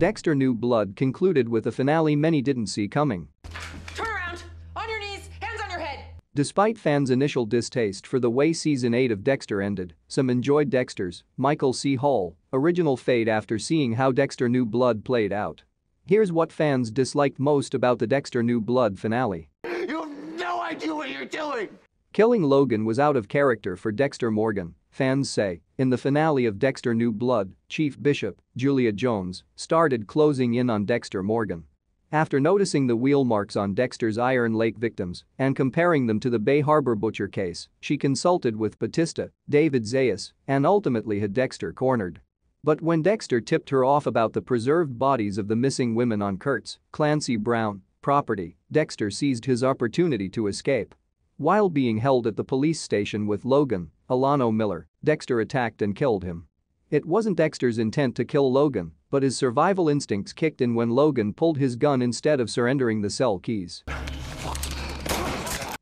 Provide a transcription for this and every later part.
Dexter New Blood concluded with a finale many didn't see coming. Turn around! On your knees! Hands on your head! Despite fans' initial distaste for the way season 8 of Dexter ended, some enjoyed Dexter's Michael C. Hall original fate after seeing how Dexter New Blood played out. Here's what fans disliked most about the Dexter New Blood finale. You have no idea what you're doing! Killing Logan was out of character for Dexter Morgan, fans say. In the finale of Dexter New Blood, Chief Bishop, Julia Jones, started closing in on Dexter Morgan. After noticing the wheel marks on Dexter's Iron Lake victims and comparing them to the Bay Harbor butcher case, she consulted with Batista, David Zayas, and ultimately had Dexter cornered. But when Dexter tipped her off about the preserved bodies of the missing women on Kurt's, Clancy Brown, property, Dexter seized his opportunity to escape. While being held at the police station with Logan, Alano Miller, Dexter attacked and killed him. It wasn't Dexter's intent to kill Logan, but his survival instincts kicked in when Logan pulled his gun instead of surrendering the cell keys.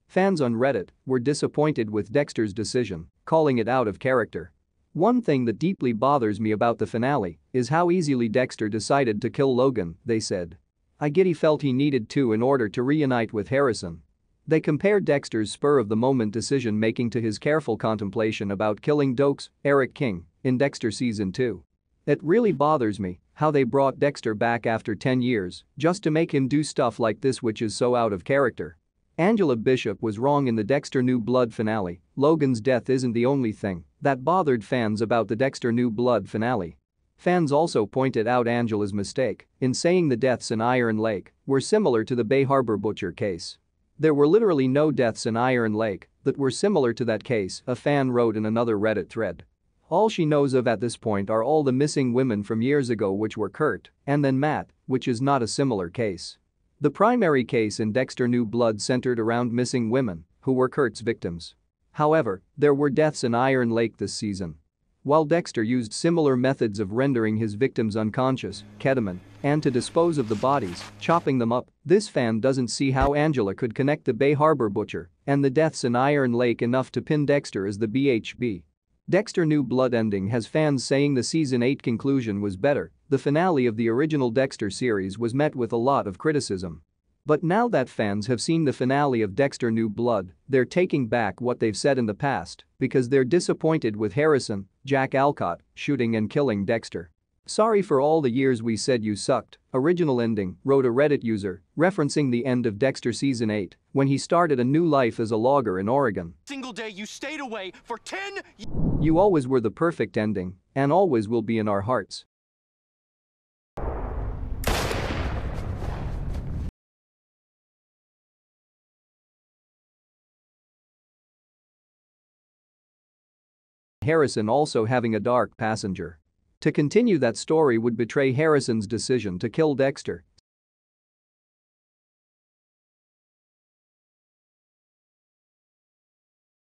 Fans on Reddit were disappointed with Dexter's decision, calling it out of character. One thing that deeply bothers me about the finale is how easily Dexter decided to kill Logan, they said. I get he felt he needed to in order to reunite with Harrison, they compared Dexter's spur-of-the-moment decision-making to his careful contemplation about killing Doakes, Erik King, in Dexter Season 2. It really bothers me how they brought Dexter back after 10 years just to make him do stuff like this which is so out of character. Angela Bishop was wrong in the Dexter New Blood finale, Logan's death isn't the only thing that bothered fans about the Dexter New Blood finale. Fans also pointed out Angela's mistake in saying the deaths in Iron Lake were similar to the Bay Harbor butcher case. There were literally no deaths in Iron Lake that were similar to that case, a fan wrote in another Reddit thread. All she knows of at this point are all the missing women from years ago which were Kurt and then Matt, which is not a similar case. The primary case in Dexter New Blood centered around missing women who were Kurt's victims. However, there were deaths in Iron Lake this season. While Dexter used similar methods of rendering his victims unconscious, ketamine, and to dispose of the bodies, chopping them up, this fan doesn't see how Angela could connect the Bay Harbor butcher and the deaths in Iron Lake enough to pin Dexter as the BHB. Dexter New Blood ending has fans saying the season 8 conclusion was better, the finale of the original Dexter series was met with a lot of criticism. But now that fans have seen the finale of Dexter New Blood, they're taking back what they've said in the past because they're disappointed with Harrison, Jack Alcott, shooting and killing Dexter. Sorry for all the years we said you sucked, original ending, wrote a Reddit user, referencing the end of Dexter season 8 when he started a new life as a logger in Oregon. Single day you stayed away for 10 You always were the perfect ending and always will be in our hearts. Harrison also having a dark passenger. To continue that story would betray Harrison's decision to kill Dexter